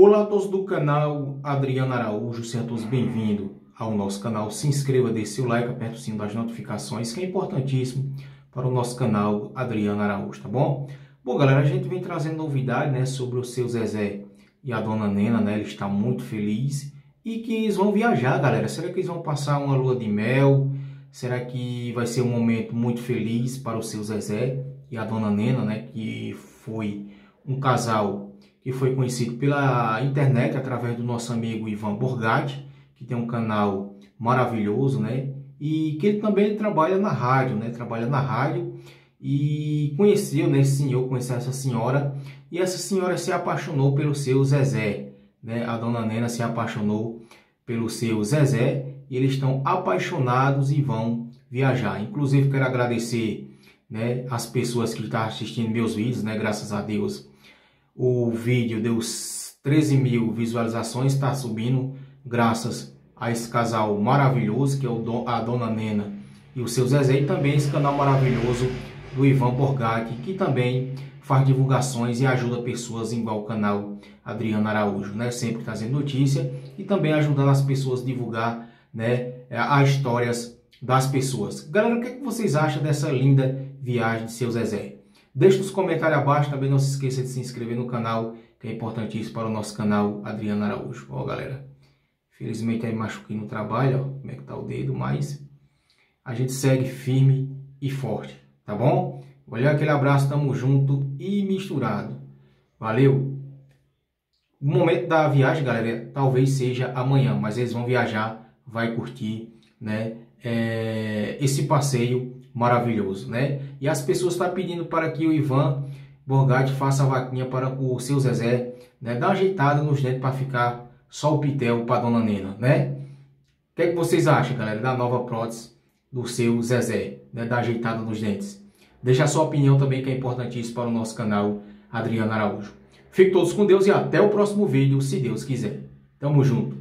Olá a todos do canal Adriano Araújo, sejam todos bem-vindos ao nosso canal. Se inscreva, dê seu like, aperte o sino das notificações, que é importantíssimo para o nosso canal Adriano Araújo, tá bom? Bom, galera, a gente vem trazendo novidade, né, sobre o seu Zezé e a dona Nena, né? Ele está muito feliz e que eles vão viajar, galera. Será que eles vão passar uma lua de mel? Será que vai ser um momento muito feliz para o seu Zezé e a dona Nena, né, que foi um casal que foi conhecido pela internet através do nosso amigo Ivan Borgatti, que tem um canal maravilhoso, né? E que ele também trabalha na rádio, né? Trabalha na rádio e conheceu, né, esse senhor, conheceu essa senhora, e essa senhora se apaixonou pelo seu Zezé, né? A dona Nena se apaixonou pelo seu Zezé, e eles estão apaixonados e vão viajar. Inclusive quero agradecer, né, as pessoas que estão assistindo meus vídeos, né? Graças a Deus o vídeo deu 13 mil visualizações, está subindo graças a esse casal maravilhoso que é a Dona Nena e o seu Zezé e também esse canal maravilhoso do Ivan Borgatti que também faz divulgações e ajuda pessoas igual o canal Adriano Araújo, né? Sempre trazendo notícia e também ajudando as pessoas a divulgar, né, as histórias das pessoas. Galera, o que, é que vocês acham dessa linda viagem de seu Zezé? Deixe nos comentários abaixo, também não se esqueça de se inscrever no canal, que é importantíssimo para o nosso canal Adriano Araújo. Ó, galera, felizmente aí machuquei no trabalho, ó, como é que tá o dedo, mas a gente segue firme e forte, tá bom? Olha aquele abraço, tamo junto e misturado. Valeu! O momento da viagem, galera, talvez seja amanhã, mas eles vão viajar, vai curtir, né? É, esse passeio maravilhoso, né? E as pessoas estão tá pedindo para que o Ivan Borgatti faça a vaquinha para o seu Zezé, né? Dá uma ajeitada nos dentes para ficar só o pitel para Dona Nena, né? O que, é que vocês acham, galera, da nova prótese do seu Zezé, né? Da ajeitada nos dentes. Deixa a sua opinião também, que é importantíssimo para o nosso canal Adriano Araújo. Fiquem todos com Deus e até o próximo vídeo, se Deus quiser. Tamo junto!